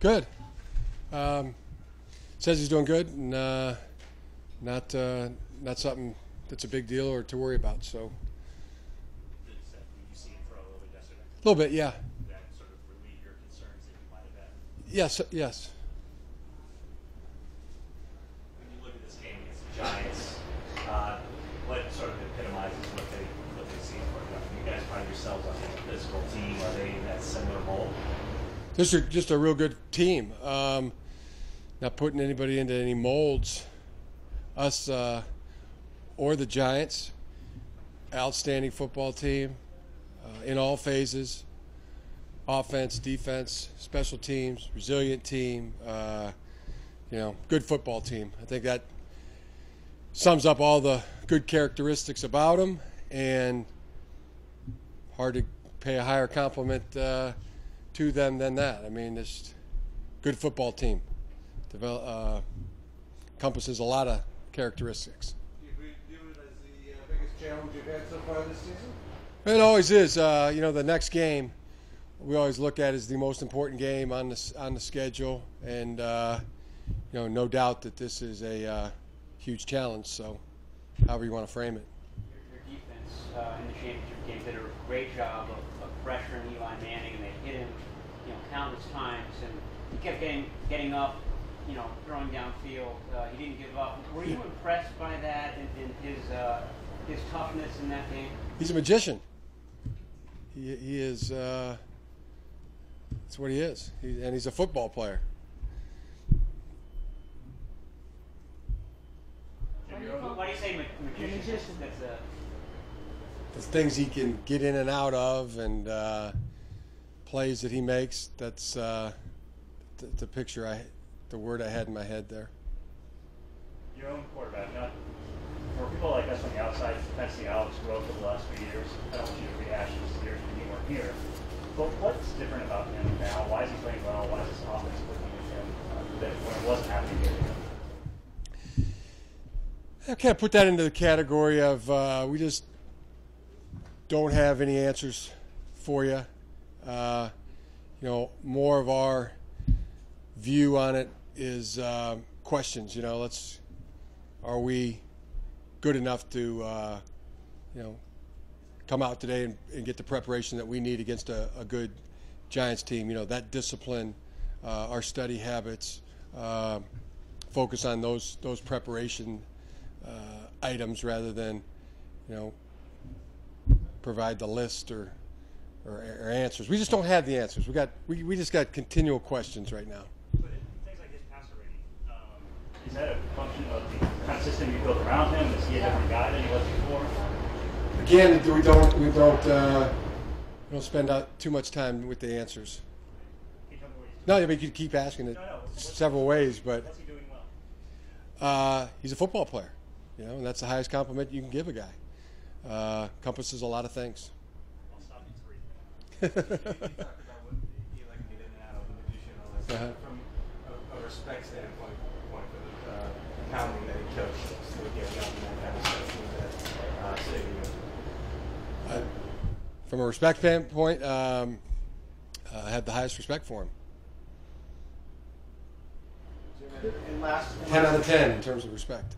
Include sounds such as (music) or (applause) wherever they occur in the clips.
Good. Um, says he's doing good, and uh, not uh, not something that's a big deal or to worry about. So Did you see him throw a little bit yesterday? a little bit, yeah. Sort of relieve your concerns that you might have had? Yes, yes. When you look at this game against the Giants, uh, what sort of epitomizes what they what they see for you? You guys find yourselves on a physical team. Are they in that similar mold? This is just a real good team. Um, not putting anybody into any molds. Us uh, or the Giants, outstanding football team uh, in all phases offense, defense, special teams, resilient team. Uh, you know, good football team. I think that sums up all the good characteristics about them, and hard to pay a higher compliment uh, to them than that. I mean, this good football team. Develop, uh, encompasses a lot of characteristics. Do you view it as the uh, biggest challenge you've had so far this season? It always is. Uh, you know, the next game we always look at as the most important game on the on the schedule, and uh, you know, no doubt that this is a uh, huge challenge. So, however you want to frame it. Your, your defense uh, in the championship game did a great job of, of pressuring Eli Manning, and they hit him, you know, countless times, and he kept getting getting up, you know, throwing downfield. Uh, he didn't give up. Were you impressed by that and, and his uh, his toughness in that game? He's a magician. He, he is. Uh, that's what he is. He, and he's a football player. Why do you say ma- magician? That's a The things he can get in and out of, and uh, plays that he makes. That's uh, the, the picture I, the word I had in my head there. Your own quarterback, not for people like us on the outside, fancy Alex growth over the last few years. I don't want you to rehash this years when you weren't here. But what's different about him now? Why is he playing well? Why is this offense clicking with him uh, that when it wasn't happening here? I kind of put that into the category of uh, we just don't have any answers for you. Uh, you know, more of our view on it is uh, questions. You know, let's are we good enough to uh, you know come out today and, and get the preparation that we need against a, a good Giants team? You know, that discipline, uh, our study habits, uh, focus on those those preparation uh, items rather than, you know, provide the list or, or, or answers. We just don't have the answers. We got we, we just got continual questions right now. But things like his passer rating, um, is that a function of the kind of system you built around him? Is he a different guy than he was before? Again, we don't we don't uh, we don't spend out too much time with the answers. Can you tell me where he's No, I mean you could keep asking it No, no. Several ways, but he doing well? uh, he's a football player. You know, and that's the highest compliment you can give a guy. Uh, encompasses a lot of things. You talked about what Eli can get in and out of the magician all that Uh-huh. From a, a respect standpoint, point for the uh, pounding that he took, so we get out and that kind of stuff, that uh, saving you? I, from a respect standpoint, um, uh, I have the highest respect for him. In last, in Ten last, out of ten in terms of respect.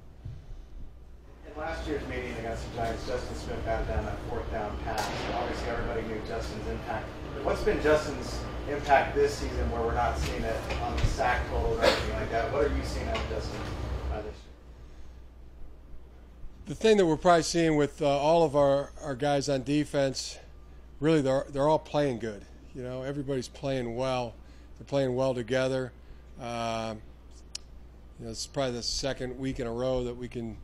Last year's meeting against the Giants, Justin Smith batted down that fourth down pass. Obviously, everybody knew Justin's impact. What's been Justin's impact this season where we're not seeing it on the sack totals or anything like that? What are you seeing out of Justin uh, this year? The thing that we're probably seeing with uh, all of our, our guys on defense, really they're they're all playing good. You know, everybody's playing well. They're playing well together. Um, you know, it's probably the second week in a row that we can,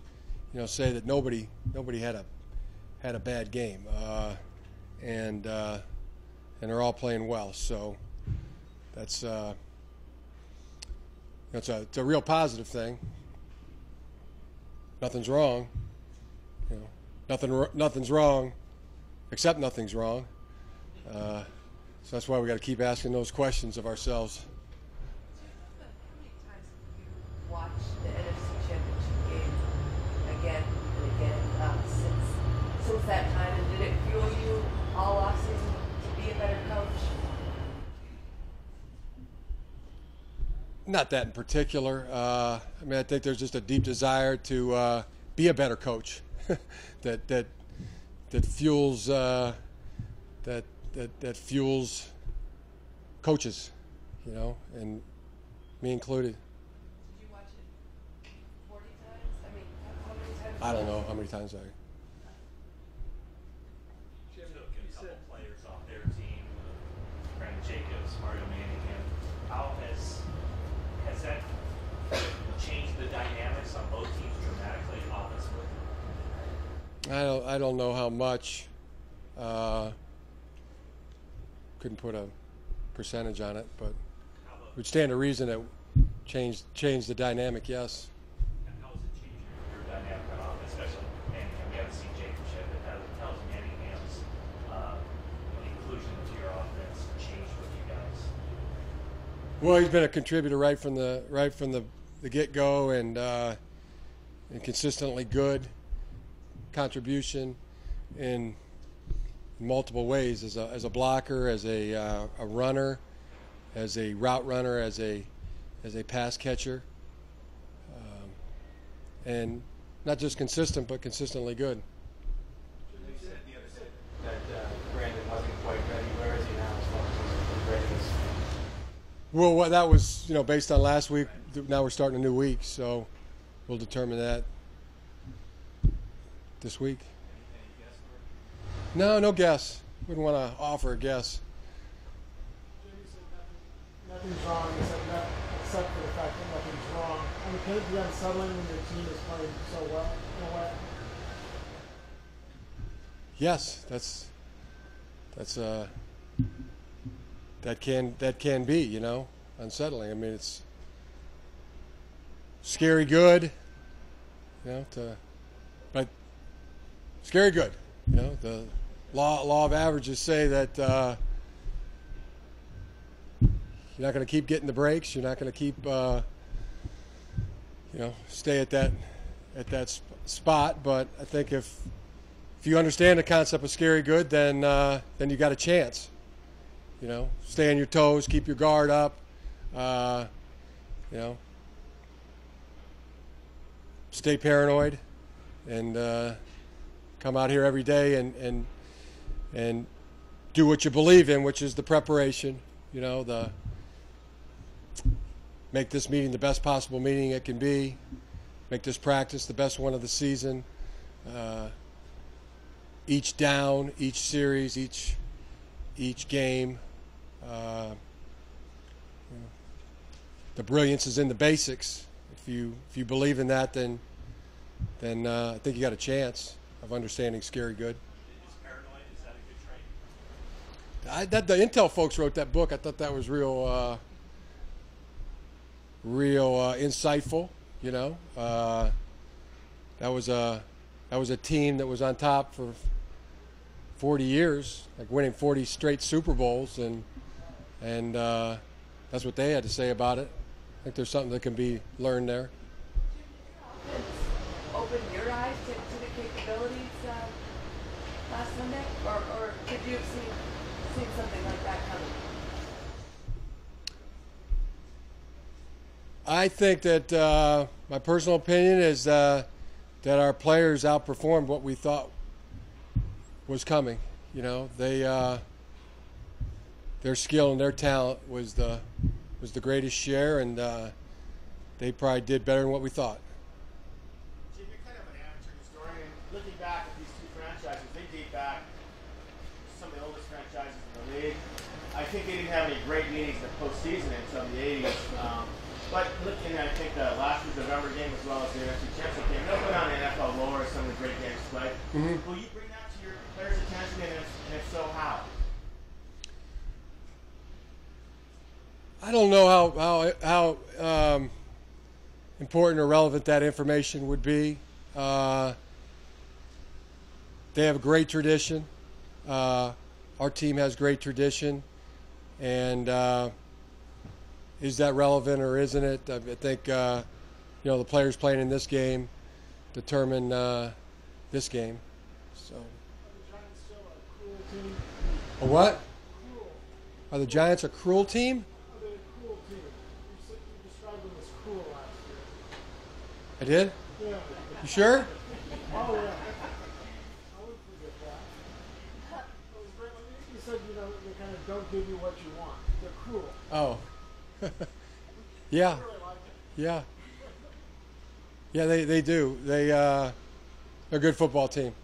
you know, say that nobody nobody had a had a bad game, uh, and uh, and they're all playing well. So that's uh, that's a it's a real positive thing. Nothing's wrong. You know, nothing nothing's wrong, except nothing's wrong. Uh, so that's why we got to keep asking those questions of ourselves. How many times have you watched the NFC Championship game again and again uh, since since that time? And did it fuel you all offseason to be a better coach? Not that in particular. Uh, I mean, I think there's just a deep desire to uh, be a better coach (laughs) that that that fuels uh, that that that fuels coaches, you know, and me included. Did you watch it 40 times? I mean, how, how many times? I don't know how many times I. Jim, took you a couple said, players off their team, uh, Brandon Jacobs, Mario Manningham. How has has that changed the dynamics on both teams dramatically offensively? I don't. I don't know how much. Uh, couldn't put a percentage on it, but about would stand to reason it changed changed the dynamic. Yes. how has it changed your, your dynamic on offense, especially Manningham? We haven't seen Jacobs yet, but how, how has Manningham's uh, inclusion into your offense changed with you guys? Well, he's been a contributor right from the right from the, the get go, and uh, and consistently good contribution in multiple ways as a as a blocker, as a uh, a runner, as a route runner, as a as a pass catcher, um, and not just consistent, but consistently good. You said the other day that uh, Brandon wasn't quite ready. Where is he now as far as his readiness? Well, that was you know based on last week. Now we're starting a new week, so we'll determine that this week. No, no guess. Wouldn't want to offer a guess. Jamie said nothing, nothing's wrong. Except for the fact that nothing's wrong. I mean, can it be unsettling when your team is playing so well in a way? Yes, that's that's uh that can that can be you know unsettling. I mean it's scary good, you know, to, scary good. You know the law law of averages say that uh, you're not going to keep getting the breaks. You're not going to keep uh, you know stay at that at that sp- spot. But I think if if you understand the concept of scary good, then uh, then you got a chance. You know, stay on your toes, keep your guard up. Uh, you know, stay paranoid, and uh, come out here every day and and and do what you believe in, which is the preparation. You know, the make this meeting the best possible meeting it can be. Make this practice the best one of the season. Uh, each down, each series, each each game. Uh, the brilliance is in the basics. If you if you believe in that, then then uh, I think you got a chance of understanding scary good. Is paranoid is that a good trait? I, that the Intel folks wrote that book. I thought that was real, uh, real uh, insightful. You know, uh, that was a that was a team that was on top for 40 years, like winning 40 straight Super Bowls, and and uh, that's what they had to say about it. I think there's something that can be learned there. Open your eyes to, to the capabilities uh, last Sunday, or, or could you have seen seen something like that coming? I think that uh, my personal opinion is uh, that our players outperformed what we thought was coming. You know, they uh, their skill and their talent was the was the greatest share, and uh, they probably did better than what we thought. Jim, you're kind of an amateur historian. Looking back at these two franchises, they date back to some of the oldest franchises in the league. I think they didn't have any great meetings in the postseason until the 80s. Um, but looking at, I think, the last year's November game as well as the NFC Championship game, they'll down to NFL lore some of the great games played. Will you bring that to your players' attention, and if, and if so, how? I don't know how how how um, important or relevant that information would be. Uh, they have a great tradition. Uh, our team has great tradition, and uh, is that relevant or isn't it? I think uh, you know the players playing in this game determine uh, this game. So, a, what? Are the Giants a cruel team? A cruel team? You cruel I did. You sure? Oh yeah. Don't give you what you want. They're cruel. Oh. (laughs) yeah. Really like. Yeah. Yeah, they, they do. They uh, they're a good football team.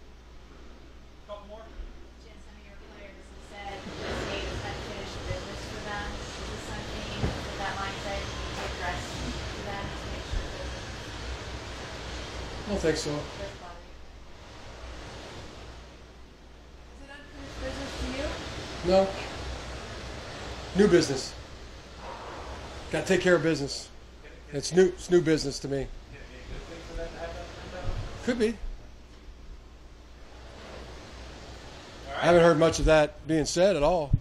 Jim, some of your players have said the state has unfinished business for them. Is this something with that mindset you need to address to them to make sure that I don't think so. That's fine. Is it unfinished business to you? No. New business. Got to take care of business. It's new. It's new business to me. Could be. I haven't heard much of that being said at all.